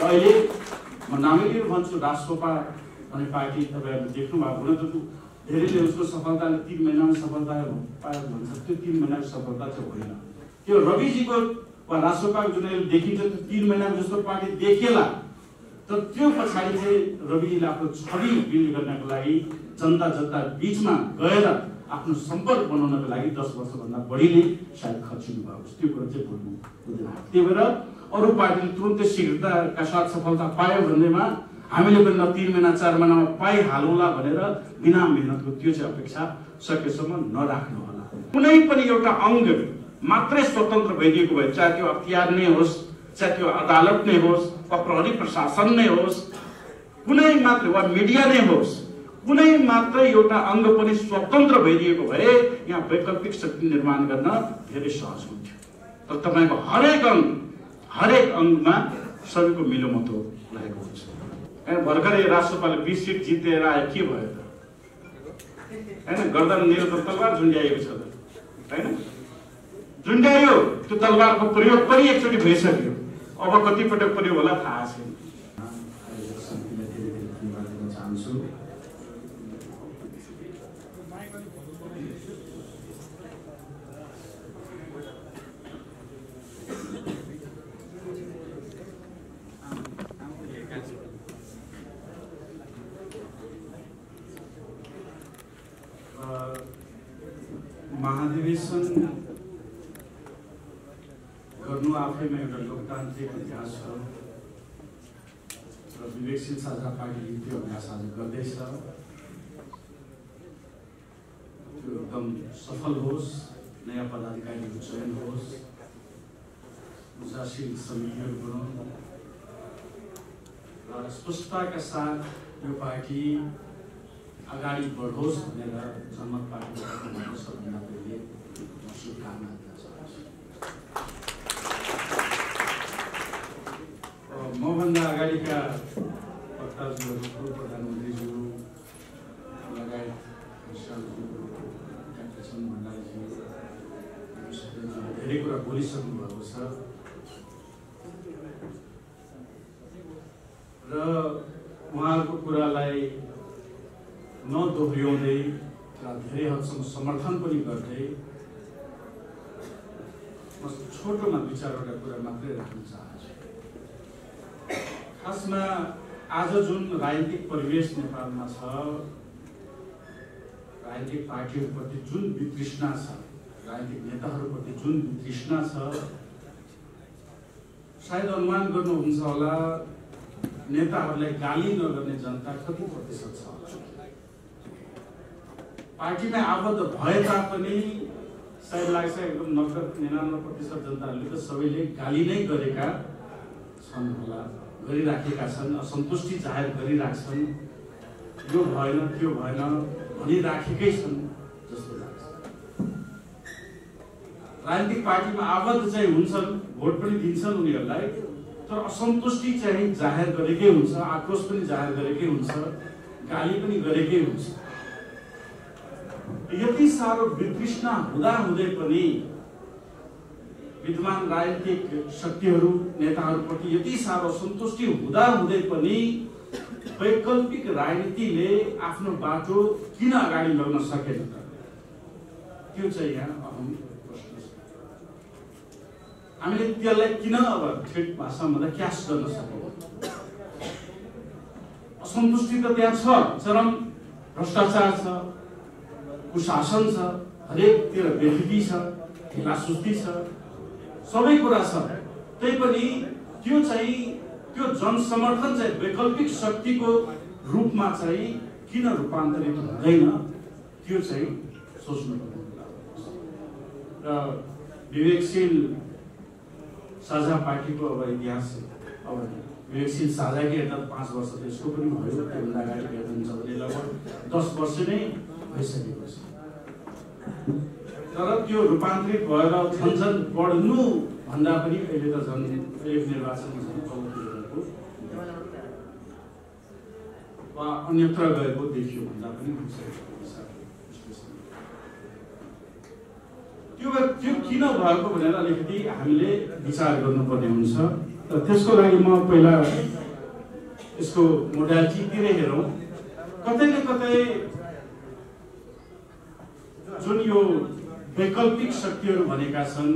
अहिले म नामै भन्छु राष्ट्रपा भन्ने पार्टी तपाईँहरूले देख्नु भएको हुन त धेरैले उसको सफलताले तिन महिनामा सफलता पायो भन्छ। त्यो तिन महिनाको सफलता चाहिँ होइन। त्यो रविजीको वा राष्ट्रपाको जुन अहिले देखिन्छ त्यो तिन महिनाको जस्तो पार्टी देखिएला तर त्यो पछाडि चाहिँ रविजीले आफ्नो छवि बिल्ड गर्नको लागि जनता जनता बिचमा गएर आफ्नो सम्पर्क बनाउनको लागि दस वर्षभन्दा बढीले सायद खर्चिनु भएको छ। त्यो कुरो चाहिँ भुल्नु हुँदैन त्यही भएर अरू पार्टीले तुरन्तै शीघ्रताका साथ सफलता पायो भन्दैमा हामीले पनि ल तिन महिना चार महिनामा पाइहालौँला भनेर बिना मेहनतको त्यो चाहिँ अपेक्षा सकेसम्म नराख्नु होला कुनै पनि एउटा अङ्ग मात्रै स्वतन्त्र भइदिएको भए चाहे त्यो अख्तियार नै होस् चाहे त्यो अदालत नै होस् वा प्रहरी प्रशासन नै होस् कुनै मात्र वा मिडिया नै होस् कुनै मात्र एउटा अङ्ग पनि स्वतन्त्र भइदिएको भए यहाँ वैकल्पिक शक्ति निर्माण गर्न धेरै सहज हुन्थ्यो। तर तपाईँको हरेक अङ्ग हरेक अङ्गमा सबैको मिलोमतो रहेको हुन्छ। होइन भर्खरै राष्ट्रपाले बिस सिट जितेर आयो के भयो त? होइन गर्दन त तलवार झुन्ड्याएको छ त। होइन? झुन्ड्यायो त्यो तलवारको प्रयोग पनि एकचोटि भइसक्यो। अब कतिपटक प्रयोग होला थाहा छैन चाहन्छु महाधिवेशन गर्नु आफैमा एउटा लोकतान्त्रिक इतिहास हो र विवेकशील साझा पार्टीले त्यो अभ्यास आज गर्दैछ। त्यो एकदम सफल होस् नयाँ पदाधिकारीको चयन होस् ऊर्जाशील समितिहरू बनाउनु। र स्पष्टताका साथ यो पार्टी अगाडि बढोस् भनेर जनमत पार्टीबाट सबभन्दा पहिले म शुभकामना दिन चाहन्छु मभन्दा अगाडिका वक्ताज्यूहरू प्रधानमन्त्रीज्यू लगायत डाक्टर छन् भण्डारीज्यू धेरै कुरा बोलिसक्नु भएको छ। र उहाँहरूको कुरालाई नदोहोऱ्याउँदै र धेरै हदसम्म समर्थन पनि गर्दै म छोटोमा दुई चारवटा कुरा मात्रै राख्न चाहन्छु। खासमा आज जुन राजनीतिक परिवेश नेपालमा छ राजनीतिक पार्टीहरूप्रति जुन वितृष्णा छ राजनीतिक नेताहरूप्रति जुन वितृष्णा छ सायद अनुमान गर्नुहुन्छ होला नेताहरूलाई गाली नगर्ने जनता कति प्रतिशत छ? पार्टीमा आबद्ध भए तापनि सायद लाग्छ एकदम नब्बे निनानब्बे प्रतिशत जनताहरूले त सबैले गाली नै गरेका छन् होला गरिराखेका छन् असन्तुष्टि जाहेर गरिराख्छन्। यो भएन त्यो भएन भनिराखेकै छन् जस्तो लाग्छ। राजनीतिक पार्टीमा आबद्ध चाहिँ हुन्छन् भोट पनि दिन्छन् उनीहरूलाई तर असन्तुष्टि चाहिँ जाहेर गरेकै हुन्छ आक्रोश पनि जाहेर गरेकै हुन्छ गाली पनि गरेकै हुन्छ। यति साह्रो वितृष्णा हुँदा हुँदै पनि विद्यमान राजनीतिक शक्तिहरू नेताहरूप्रति यति साह्रो असन्तुष्टि हुँदा हुँदै पनि वैकल्पिक राजनीतिले आफ्नो बाटो किन अगाडि लग्न सकेन त? त्यो चाहिँ यहाँ अहम प्रश्न छ। हामीले त्यसलाई किन अब ठेट भाषामा क्यास गर्न सकेन असन्तुष्टि त त्यहाँ छ चरम भ्रष्टाचार छ। कुशासन छ हरेकतिर बेफिकी छ ढिलासुस्ती छ सबै कुरा छ। तैपनि त्यो चाहिँ त्यो जनसमर्थन चाहिँ वैकल्पिक शक्तिको रूपमा चाहिँ किन रूपान्तरित हुँदैन त्यो चाहिँ सोच्नु र विवेकशील साझा पार्टीको अब इतिहास अब विवेकशील साझाकै हेर्दा पाँच वर्ष त यसको पनि भयो त्योभन्दा अगाडि हेर्नुहुन्छ दस वर्ष नै भइसकेको छ तर त्यो रूपान्तरित भएर झन् बढ्नु भन्दा पनि अहिले त झन् एक निर्वाचन वा अन्यत्र गएको देखियो भन्दा पनि त्यो त्यो किन भएको भनेर अलिकति हामीले विचार गर्नुपर्ने हुन्छ। र त्यसको लागि म पहिला यसको मोडालिटीतिरै हेरौँ। कतै न कतै जुन यो वैकल्पिक शक्तिहरू भनेका छन्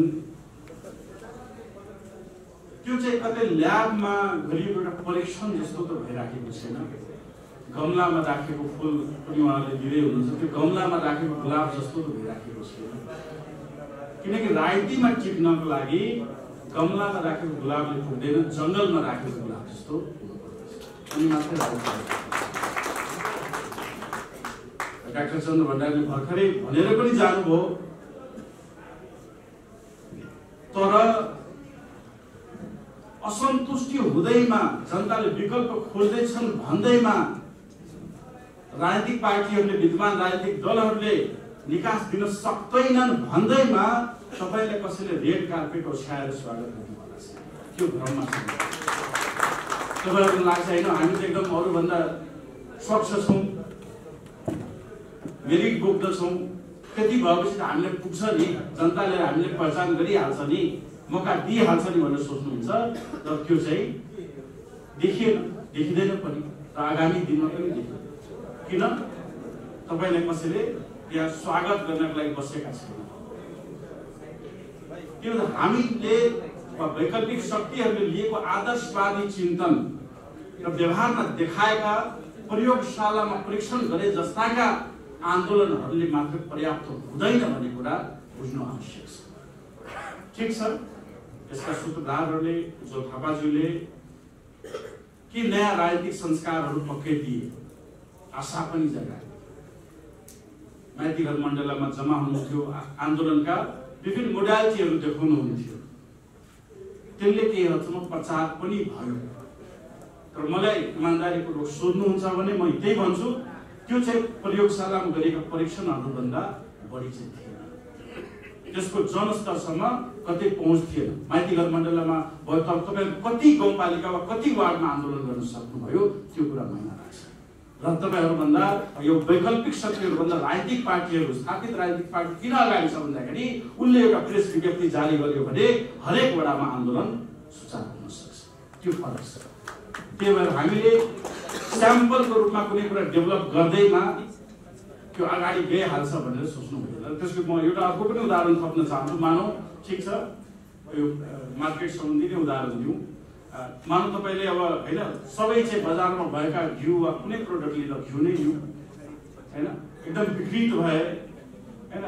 त्यो चाहिँ कतै ल्याबमा गरिएको एउटा परीक्षण जस्तो त भइराखेको छैन। गमलामा राखेको फुल पनि उहाँले दिँदै हुनुहुन्छ। त्यो गमलामा राखेको गुलाब जस्तो त भइराखेको छैन। किनकि राजनीतिमा टिप्नको लागि गमलामा राखेको गुलाबले पुग्दैन जङ्गलमा राखेको गुलाब जस्तो अनि मात्रै डाक्टर चन्द्र भण्डारीले भर्खरै भनेर पनि जानुभयो। तर असन्तुष्टि हुँदैमा जनताले विकल्प खोज्दैछन् भन्दैमा राजनीतिक पार्टीहरूले विद्यमान राजनीतिक दलहरूले निकास दिन सक्दैनन् भन्दैमा तपाईँले कसैले रेड कार्पेट ओछ्याएर स्वागत गर्नुभएको छ त्यो भ्रममा छ तपाईँहरूको लाग्छ होइन? हामी चाहिँ एकदम अरूभन्दा स्वच्छ छौँ। मेरिट बोक्दछौँ त्यति भएपछि त हामीलाई पुग्छ नि जनताले हामीले पहिचान गरिहाल्छ नि मौका दिइहाल्छ नि भनेर सोच्नुहुन्छ। तर त्यो चाहिँ देखिएन देखिँदैन पनि। र आगामी दिनमा पनि देखिँदैन किन? तपाईँलाई कसैले त्यहाँ स्वागत गर्नको लागि बसेका छैन। त्यो हामीले वैकल्पिक शक्तिहरूले लिएको आदर्शवादी चिन्तन र व्यवहारमा देखाएका प्रयोगशालामा परीक्षण गरे जस्ताका आन्दोलनहरूले मात्र पर्याप्त हुँदैन भन्ने कुरा बुझ्नु आवश्यक छ। ठिक छ? यसका सूत्रधारहरूले जो थापाज्यूले के नयाँ राजनीतिक संस्कारहरू पक्कै दिए आशा पनि जगाए। माइतीघर मण्डलमा जम्मा हुनुहुन्थ्यो आन्दोलनका विभिन्न मोडालिटीहरू देखाउनुहुन्थ्यो। त्यसले केही हदसम्म प्रचार पनि भयो। तर मलाई इमान्दारीपूर्वक सोध्नुहुन्छ भने म त्यही भन्छु त्यो चाहिँ प्रयोगशालामा गरिएका परीक्षणहरूभन्दा बढी चाहिँ थिएन। त्यसको जनस्तरसम्म कतै पहुँच थिएन माइतीघर मण्डलमा भयो त तपाईँहरू कति गाउँपालिका वा कति वार्डमा आन्दोलन गर्न सक्नुभयो त्यो कुरा महिना लाग्छ। र तपाईँहरूभन्दा यो वैकल्पिक शक्तिहरूभन्दा राजनीतिक पार्टीहरू स्थापित राजनीतिक पार्टी किन अगाडि छ भन्दाखेरि उसले एउटा प्रेस विज्ञप्ति जारी गर्यो भने हरेक वडामा आन्दोलन सुचारू हुन सक्छ। त्यो फरक छ। त्यही भएर हामीले स्याम्पलको रूपमा कुनै कुरा डेभलप गर्दैमा त्यो अगाडि गइहाल्छ भनेर सोच्नु हुँदैन। त्यसको म एउटा अर्को पनि उदाहरण थप्न चाहन्छु। मानौ ठिक छ? यो मार्केट सम्बन्धी नै उदाहरण दिउँ। मानौ तपाईँले अब होइन सबै चाहिँ बजारमा भएका घिउ वा कुनै प्रोडक्ट लिँदा घिउ नै लिउँ। होइन? एकदम विकृत भए होइन?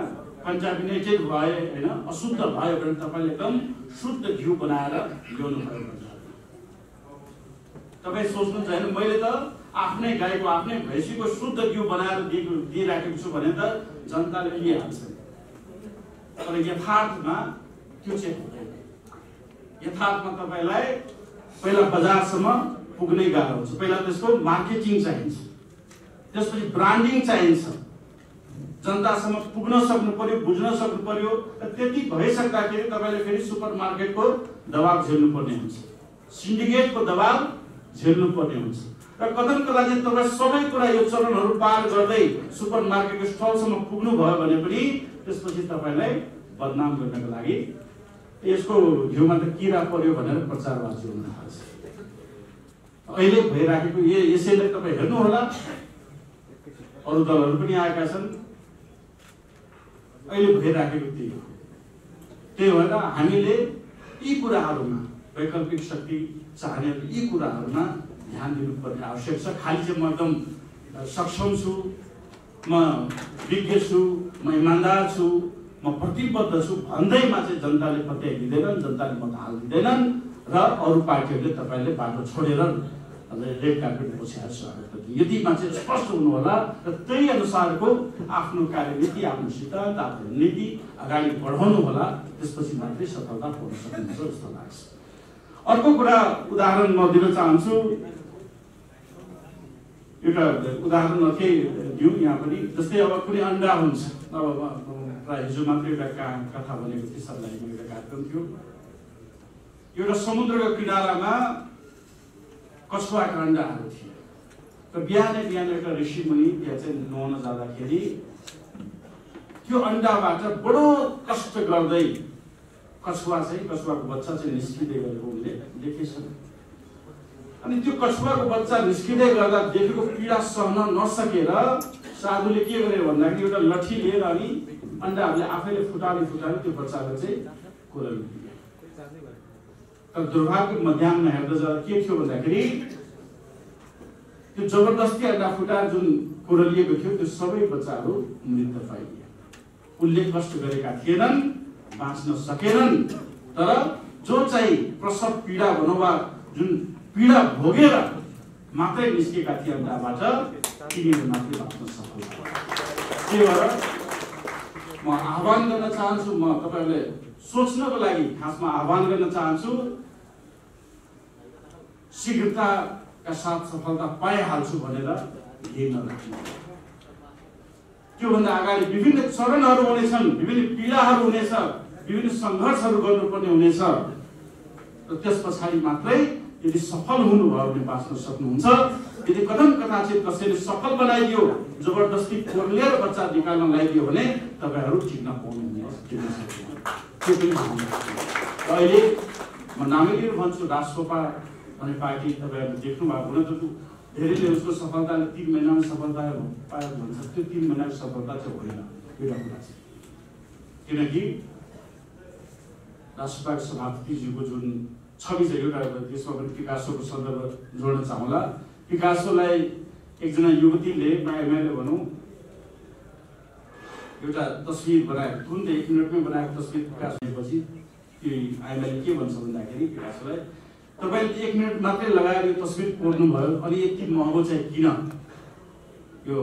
कन्टामिनेटेड भए होइन? अशुद्ध भयो भने तपाईँले एकदम शुद्ध घिउ बनाएर ल्याउनु भयो तपाईँ सोच्नुहुन्छ होइन मैले त आफ्नै गाईको आफ्नै भैँसीको शुद्ध घिउ बनाएर दिएको दिइराखेको छु भने त जनताले लिइहाल्छ तर यथार्थमा त्यो चाहिँ हुँदैन। यथार्थमा तपाईँलाई पहिला बजारसम्म पुग्नै गाह्रो हुन्छ। पहिला त्यसको मार्केटिङ चाहिन्छ। त्यसपछि ब्रान्डिङ चाहिन्छ। जनतासम्म पुग्न सक्नु पर्यो बुझ्न सक्नु पर्यो र त्यति भइसक्दाखेरि तपाईँले फेरि सुपर मार्केटको दबाब झेल्नु पर्ने हुन्छ। सिन्डिकेटको दबाब झेल्नु पर्ने हुन्छ। र कदम कदा चाहिँ तपाईँ सबै कुरा यो चरणहरू पार गर्दै सुपर मार्केटको पुग्नु भयो भने पनि त्यसपछि तपाईँलाई बदनाम गर्नको लागि यसको घिउमा त किरा पर्यो भनेर प्रचारबाजी हुन थाल्छ। अहिले भइराखेको यसैलाई तपाईँ हेर्नुहोला। अरू दलहरू पनि आएका छन्। अहिले भइराखेको त्यही हो। त्यही भएर हामीले यी कुराहरूमा वैकल्पिक शक्ति चाहने यी कुराहरूमा ध्यान दिनुपर्ने आवश्यक छ। खालि चाहिँ म एकदम सक्षम छु म विज्ञ छु म इमान्दार छु म प्रतिबद्ध छु भन्दैमा चाहिँ जनताले पत्याइदिँदैनन् जनताले मत हालिदिँदैनन् र अरू पार्टीहरूले तपाईँले बाटो छोडेर रेड कार्पेट बसेर स्वागत यतिमा चाहिँ स्पष्ट हुनु होला र त्यही अनुसारको आफ्नो कार्यनीति आफ्नो सिद्धान्त आफ्नो नीति अगाडि बढाउनु होला त्यसपछि मात्रै सफलता पाउन सकिन्छ जस्तो लाग्छ। अर्को कुरा उदाहरण म दिन चाहन्छु। एउटा उदाहरण अर्कै दिउँ यहाँ पनि जस्तै अब कुनै अन्डा हुन्छ। अब हिजो मात्रै एउटा का कथा भनेको थिएँ सरलाई एउटा कार्यक्रम थियो। एउटा समुद्रको किनारामा कछुवाका अन्डाहरू थिए। र बिहानै बिहान एउटा ऋषि मुनि त्यहाँ चाहिँ नुहाउन जाँदाखेरि त्यो अन्डाबाट बडो कष्ट गर्दै कछुवा चाहिँ कछुवाको बच्चा चाहिँ निस्किँदै गरेको उनले देखेछन्। अनि त्यो कछुवाको बच्चा निस्किँदै गर्दा देखेको पीडा सहन नसकेर साधुले के गरे भन्दाखेरि एउटा लठी लिएर अनि अन्डाहरूले आफैले फुटाले फुटाले त्यो बच्चालाई चाहिँ कोरल तर दुर्भाग्य मध्याहमा हेर्दा जाँदा के थियो भन्दाखेरि त्यो जबरजस्ती अन्डा फुटा जुन कोरलिएको थियो त्यो सबै बच्चाहरू मृत पाइए उनले कष्ट गरेका थिएनन्। बाँच्न सकेनन्। तर जो चाहिँ प्रसव पीडा भनौँ जुन पीडा भोगेर मात्रै निस्केका थिए अन्डाबाट तिनीहरू मात्रै बाँच्न सफल त्यही भएर? म आह्वान गर्न चाहन्छु म तपाईँहरूले सोच्नको लागि खासमा आह्वान गर्न चाहन्छु शीघ्रताका साथ सफलता पाइहाल्छु भनेर ध्येय नराख्नु त्योभन्दा अगाडि विभिन्न चरणहरू हुनेछन् विभिन्न पीडाहरू हुनेछ विभिन्न सङ्घर्षहरू गर्नुपर्ने हुनेछ। र त्यस पछाडि मात्रै यदि सफल हुनुभयो भने बाँच्न सक्नुहुन्छ। यदि कदम कदाचित कसैले सफल बनाइदियो जबरजस्ती कोर्लिएर बच्चा निकाल्न लगाइदियो भने तपाईँहरू टिक्न र अहिले म नामै भन्छु राष्ट्रपा भन्ने पार्टी तपाईँहरूले देख्नु भएको हुन धेरैले उसको सफलताले तिन महिनामा सफलता पायो भन्छ त्यो तिन महिनाको सफलता चाहिँ होइन एउटा कुरा चाहिँ किनकि राष्ट्रपाको सभापतिज्यूको जुन छवि छ एउटा त्यसमा पनि पिकासोको सन्दर्भ जोड्न चाहला। पिकासोलाई एकजना युवतीले एमएलए भनौँ एउटा तस्विर बनाएको तुरन्तै एक मिनटमै बनाएको तस्विर पिकासोपछि त्यो आइमाले के भन्छ भन्दाखेरि पिकासोलाई तपाईँले एक मिनट मात्रै लगाएर यो तस्विर कोर्नुभयो अनि यति महँगो चाहिँ किन? यो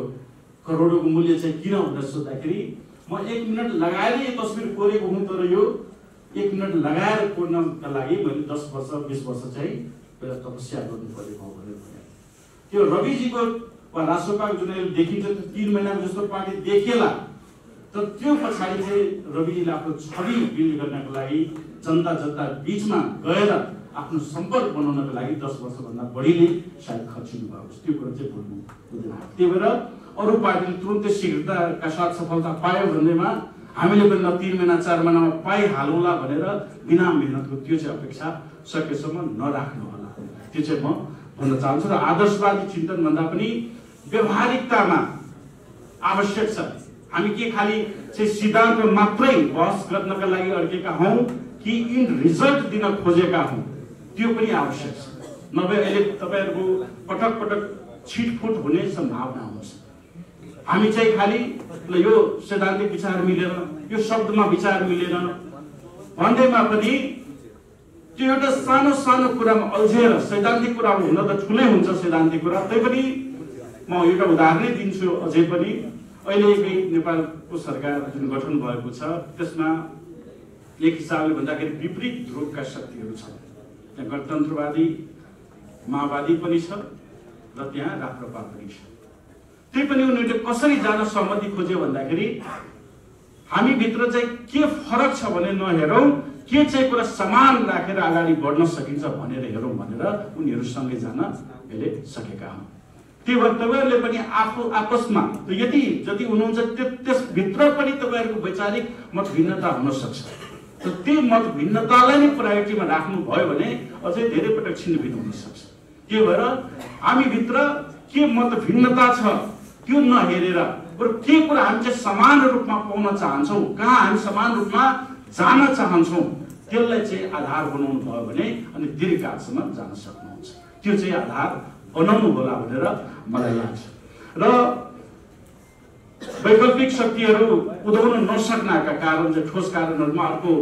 करोडको मूल्य चाहिँ किन भनेर सोद्धाखेरि म एक मिनट लगाएर यो तस्विर कोरेको हुँ तर यो एक मिनट लगाएर कोर्नका लागि मैले दस वर्ष बिस वर्ष चाहिँ पहिला तपस्या गर्नु परेको हो भनेर भने। त्यो रविजीको वा राष्ट्रपाको जुन देखिन्छ त्यो तिन महिनाको जस्तो पार्टी देखिएला तर त्यो पछाडि चाहिँ रविजीले आफ्नो छवि बिल्ड गर्नको लागि जनता जनता बिचमा गएर आफ्नो सम्पर्क बनाउनको लागि दस वर्षभन्दा बढीले सायद खर्चिनु भएको त्यो कुरो चाहिँ भुल्नु हुँदैन। त्यही भएर अरू पार्टीले तुरन्तै शीघ्रताका साथ सफलता पायो भन्दैमा हामीले पनि न तिन महिना चार महिनामा पाइहालौँला भनेर बिना मेहनतको त्यो चाहिँ अपेक्षा सकेसम्म नराख्नु होला त्यो चाहिँ म भन्न चाहन्छु र आदर्शवादी चिन्तन भन्दा पनि व्यवहारिकतामा आवश्यक छ। हामी के खालि चाहिँ सिद्धान्त मात्रै बहस गर्नका लागि अड्केका हौँ कि इन रिजल्ट दिन खोजेका हौँ? त्यो पनि आवश्यक छ। नभए अहिले तपाईँहरूको पटक पटक छिटफुट हुने सम्भावना हुन्छ। हामी चाहिँ खालि यो सैद्धान्तिक विचार मिलेन यो शब्दमा विचार मिलेन भन्दैमा पनि त्यो एउटा सानो सानो कुरामा अल्झेर सैद्धान्तिक कुरा हुन त ठुलै हुन्छ सैद्धान्तिक कुरा तैपनि म एउटा उदाहरणै दिन्छु अझै पनि। अहिले नेपालको सरकार जुन गठन भएको छ त्यसमा एक हिसाबले भन्दाखेरि विपरीत ध्रुवका शक्तिहरू छन्। गणतन्त्रवादी माओवादी पनि छ र त्यहाँ राप्रपा पनि छ। त्यही पनि उनीहरूले कसरी जान सहमति खोज्यो भन्दाखेरि हामीभित्र चाहिँ के फरक छ भने नहेरौँ के चाहिँ कुरा समान राखेर अगाडि बढ्न सकिन्छ भनेर हेरौँ भनेर उनीहरूसँगै जान यसले सकेका हुन्। त्यही भएर तपाईँहरूले पनि आफू आपसमा यदि जति हुनुहुन्छ त्यो त्यसभित्र पनि तपाईँहरूको वैचारिक मत भिन्नता र त्यो मत भिन्नतालाई नै प्रायोरिटीमा राख्नु भयो भने अझै धेरै पटक छिन्नभिन्न हुन सक्छ त्यही भएर हामीभित्र के मत भिन्नता छ त्यो नहेरेर बरु के कुरा हामी चाहिँ समान रूपमा पाउन चाहन्छौँ कहाँ हामी समान रूपमा जान चाहन्छौँ त्यसलाई चाहिँ आधार बनाउनु भयो भने अनि दीर्घकालसम्म जान सक्नुहुन्छ। त्यो चाहिँ आधार बनाउनु होला भनेर मलाई लाग्छ। र वैकल्पिक शक्तिहरू उदाउन नसक्नका कारण चाहिँ ठोस कारणहरूमा अर्को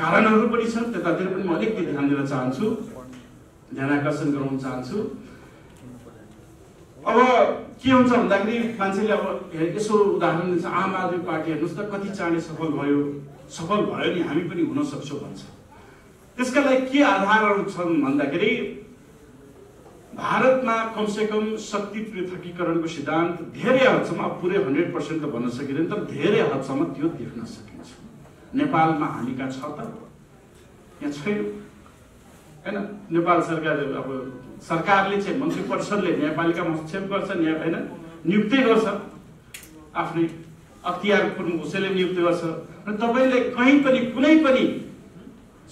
कारणहरू पनि छन्। त्यतातिर पनि म अलिकति ध्यान दिन चाहन्छु। ध्यान आकर्षण गराउन चाहन्छु। अब के हुन्छ भन्दाखेरि मान्छेले अब यसो उदाहरण दिन्छ। आम आदमी पार्टी हेर्नुहोस् त कति चाँडै सफल भयो। सफल भयो नि हामी पनि हुन सक्छौँ भन्छ। त्यसका लागि के आधारहरू छन् भन्दाखेरि भारतमा कमसेकम शक्ति पृथकीकरणको सिद्धान्त धेरै हदसम्म पुरै हन्ड्रेड पर्सेन्ट त भन्न सकिँदैन तर धेरै हदसम्म त्यो देख्न सकिन्छ। नेपालमा हामी कहाँ छ त? यहाँ छैन। होइन? नेपाल सरकार अब सरकारले चाहिँ मन्त्री परिषदले न्यायपालिकामा हस्तक्षेप गर्छ न्याय होइन नियुक्ति गर्छ। आफ्नै अख्तियार उसैले नियुक्ति गर्छ। र तपाईँले कहीँ पनि कुनै पनि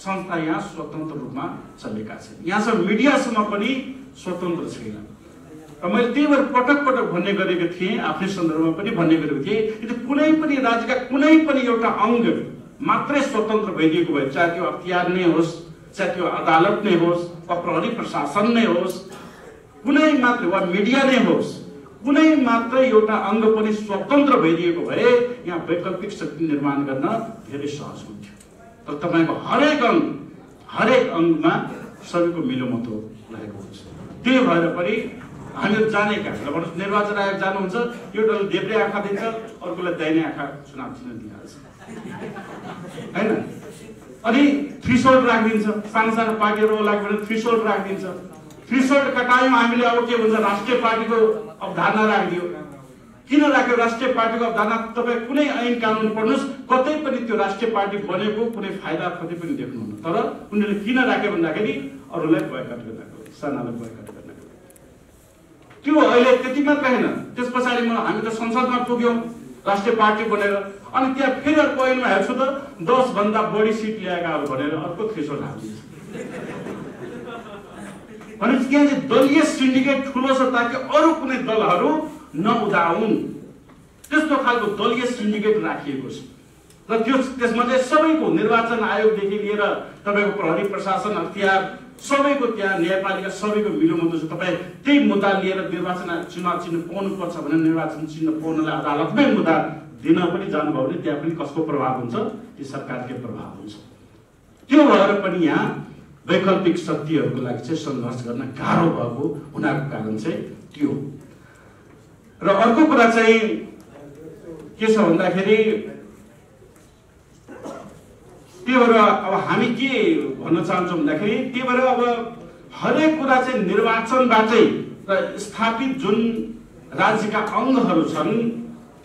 संस्था यहाँ स्वतन्त्र रूपमा चलेका छन्। यहाँसम्म मिडियासम्म पनि स्वतन्त्र छैन र मैले त्यही भएर पटक पटक भन्ने गरेको थिएँ आफ्नै सन्दर्भमा पनि भन्ने गरेको थिएँ। यदि कुनै पनि राज्यका कुनै पनि एउटा अङ्ग मात्रै स्वतन्त्र भइदिएको भए चाहे त्यो अख्तियार नै होस् चाहे त्यो अदालत नै होस् वा प्रहरी प्रशासन नै होस् कुनै मात्र वा मिडिया नै होस् कुनै मात्र एउटा अङ्ग पनि स्वतन्त्र भइदिएको भए यहाँ वैकल्पिक शक्ति निर्माण गर्न धेरै सहज हुन्थ्यो। तर तपाईँको हरेक अङ्ग हरेक अङ्गमा सबैको मिलोमतो रहेको हुन्छ। त्यही भएर पनि हामीहरू जानेका भन्नुहोस् निर्वाचन आयोग जानुहुन्छ एउटाले देब्रे आँखा दिन्छ अर्कोलाई दाहिने आँखा चुनाव चिन्ह दिइहाल्छ। होइन? अनि थ्रिसोल्ड राखिदिन्छ। सानो सानो पार्टीहरू भने थ्रिसोल्ड राखिदिन्छ। थ्रिसोल्ड कटायौँ हामीले अब के भन्छ राष्ट्रिय पार्टीको अवधारणा राखिदियो। किन राख्यो राष्ट्रिय पार्टीको अवधारणा? तपाईँ कुनै ऐन कानुन पढ्नुहोस् कतै पनि त्यो राष्ट्रिय पार्टी बनेको कुनै फाइदा कतै पनि देख्नुहुन्न। तर उनीहरूले किन राख्यो भन्दाखेरि अरूलाई बोयकट गर्नको सानालाई बोयकट गर्नको त्यो अहिले त्यति मात्र होइन। त्यस पछाडि म हामी त संसदमा पुग्यौँ राष्ट्रिय पार्टी बनेर अनि त्यहाँ फेरि अर्को ऐनमा हेर्छु त दसभन्दा बढी सिट ल्याएकाहरू भनेर अर्को थ्रेसोल्ड हालिदिन्छ। भनेपछि त्यहाँ चाहिँ दलीय सिन्डिकेट ठुलो छ ताकि अरू कुनै दलहरू नउदाउन् त्यस्तो खालको दलीय सिन्डिकेट राखिएको छ। र त्यो त्यसमा चाहिँ सबैको निर्वाचन आयोगदेखि लिएर तपाईँको प्रहरी प्रशासन अख्तियार सबैको त्यहाँ न्यायपालिका सबैको मिलोमतो छ तपाईँ त्यही मुद्दा लिएर निर्वाचन चुनाव चिन्ह पाउनुपर्छ भने निर्वाचन चिन्ह पाउनलाई अदालतमै मुद्दा दिन पनि जानुभयो भने त्यहाँ पनि कसको प्रभाव हुन्छ? त्यो सरकारकै प्रभाव हुन्छ। त्यो भएर पनि यहाँ वैकल्पिक शक्तिहरूको लागि चाहिँ सङ्घर्ष गर्न गाह्रो भएको हुनाको कारण चाहिँ त्यो र अर्को कुरा चाहिँ के छ भन्दाखेरि त्यही भएर अब हामी के भन्न चाहन्छौँ भन्दाखेरि त्यही भएर अब हरेक कुरा चाहिँ निर्वाचनबाटै र स्थापित जुन राज्यका अङ्गहरू छन्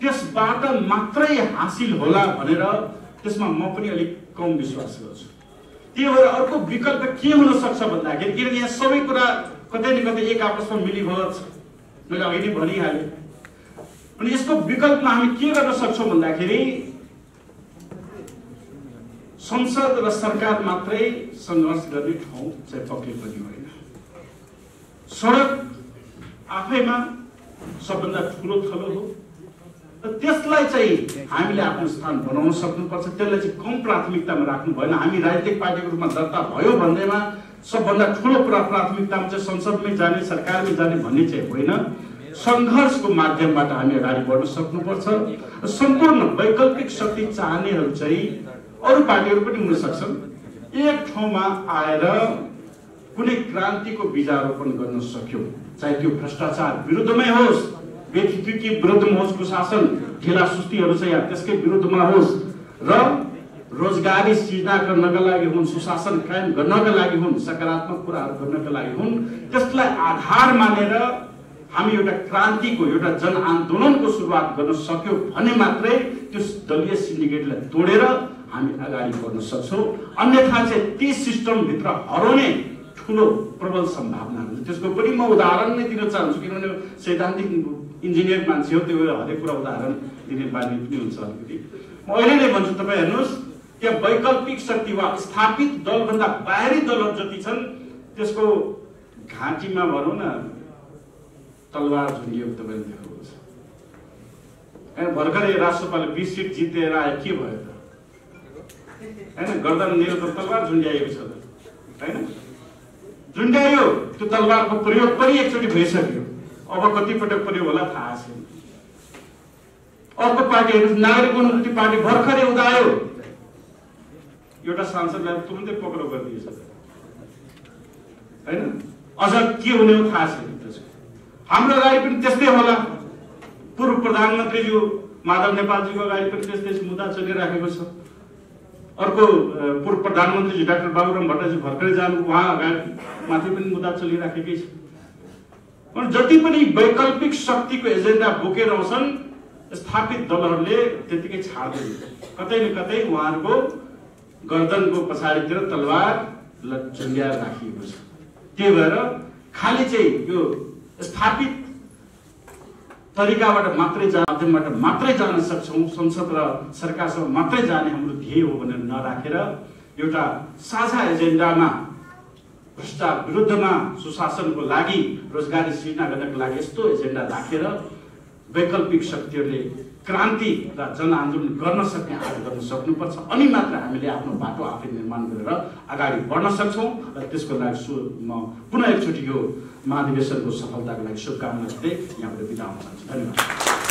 त्यसबाट मात्रै हासिल होला भनेर त्यसमा म पनि अलिक कम विश्वास गर्छु। त्यही भएर अर्को विकल्प के हुन सक्छ भन्दाखेरि किनकि यहाँ सबै कुरा कतै न कतै एक आपसमा मिलिभगत छ मैले अघि नै भनिहालेँ। अनि यसको विकल्पमा हामी के गर्न सक्छौँ भन्दाखेरि संसद र सरकार मात्रै सङ्घर्ष गर्ने ठाउँ चाहिँ पक्कै पनि होइन। सडक आफैमा सबभन्दा ठुलो थलो हो र त्यसलाई चाहिँ हामीले आफ्नो स्थान बनाउन सक्नुपर्छ। त्यसलाई चाहिँ कम प्राथमिकतामा राख्नु भएन। हामी राजनीतिक पार्टीको रूपमा दर्ता भयो भन्दैमा सबभन्दा ठुलो प्रा प्राथमिकतामा चाहिँ संसदमै जाने सरकारमै जाने भन्ने चाहिँ होइन। सङ्घर्षको माध्यमबाट हामी अगाडि बढ्न सक्नुपर्छ। र सम्पूर्ण वैकल्पिक शक्ति चाहनेहरू चाहिँ अरू पार्टीहरू पनि हुन सक्छन्। एक ठाउँमा आएर कुनै क्रान्तिको बीजारोपण गर्न सक्यो। चाहे त्यो भ्रष्टाचार विरुद्धमै होस् व्यक्तित्वकी विरुद्धमा होस् कुशासन ढिला सुस्तीहरू चाहिँ यहाँ त्यसकै विरुद्धमा होस् र रोजगारी सिर्जना गर्नका लागि हुन् सुशासन कायम गर्नका लागि हुन् सकारात्मक कुराहरू गर्नका लागि हुन् त्यसलाई आधार मानेर हामी एउटा क्रान्तिको एउटा जनआन्दोलनको सुरुवात गर्न सक्यो भने मात्रै त्यो दलीय सिन्डिकेटलाई तोडेर हामी अगाडि बढ्न सक्छौँ। अन्यथा चाहिँ ती सिस्टमभित्र हराउने ठुलो प्रबल सम्भावना हुन्छ। त्यसको पनि म उदाहरण नै दिन चाहन्छु किनभने सैद्धान्तिक इन्जिनियर मान्छे हो त्यो हरेक कुरा उदाहरण दिने बानी पनि हुन्छ अलिकति। म अहिले नै भन्छु तपाईँ हेर्नुहोस् त्यहाँ वैकल्पिक शक्ति वा स्थापित दलभन्दा बाहिरी दलहरू जति छन् त्यसको घाँटीमा भनौँ न तलवार झुन्डिएको तपाईँले देख्नुहुन्छ। भर्खरै राष्ट्रपालले बिस सिट जितेर आयो के भयो त? होइन? गर्दन लिएर त तलवार झुन्ड्याएको छ होइन? झुन्ड्यायो त्यो तलवारको प्रयोग पनि एकचोटि भइसक्यो। अब कतिपटक प्रयोग होला थाहा छैन। अर्को पार्टी हेर्नुहोस् नागरिक अनुमति पार्टी भर्खरै उदायो। एउटा सांसदलाई तुरन्तै पक्राउ गरिदिएछ। होइन? अझ के हुने हो थाहा छैन त्यसको। हाम्रो अगाडि पनि त्यस्तै होला। पूर्व प्रधानमन्त्रीज्यू माधव नेपालजीको अगाडि पनि त्यस्तै मुद्दा चलिराखेको छ। अर्को पूर्व प्रधानमन्त्री डाक्टर बाबुराम भट्टराजी भर्खरै जानु उहाँ अगाडि माथि पनि मुद्दा चलिराखेकै छ। जति पनि वैकल्पिक शक्तिको एजेन्डा बोकेर आउँछन् स्थापित दलहरूले त्यतिकै छाड्दैन। कतै न कतै उहाँहरूको गर्दनको पछाडितिर तलवार झुन्ड्याएर राखिएको छ। त्यही भएर खालि चाहिँ यो स्थापित तरिकाबाट मात्रै जा माध्यमबाट मात्रै जान सक्छौँ संसद र सरकारसँग मात्रै जाने हाम्रो ध्येय हो भनेर नराखेर एउटा साझा एजेन्डामा भ्रष्टाचार विरुद्धमा सुशासनको लागि रोजगारी सिर्जना गर्नको लागि यस्तो एजेन्डा राखेर वैकल्पिक शक्तिहरूले क्रान्ति र जनआन्दोलन गर्न सक्ने आग्रह गर्न सक्नुपर्छ। अनि मात्र हामीले आफ्नो बाटो आफै निर्माण गरेर अगाडि बढ्न सक्छौँ र त्यसको लागि सु म पुनः एकचोटि यो महाधिवेशनको सफलताको लागि शुभकामना दिँदै यहाँबाट बिदा हुन चाहन्छु। धन्यवाद।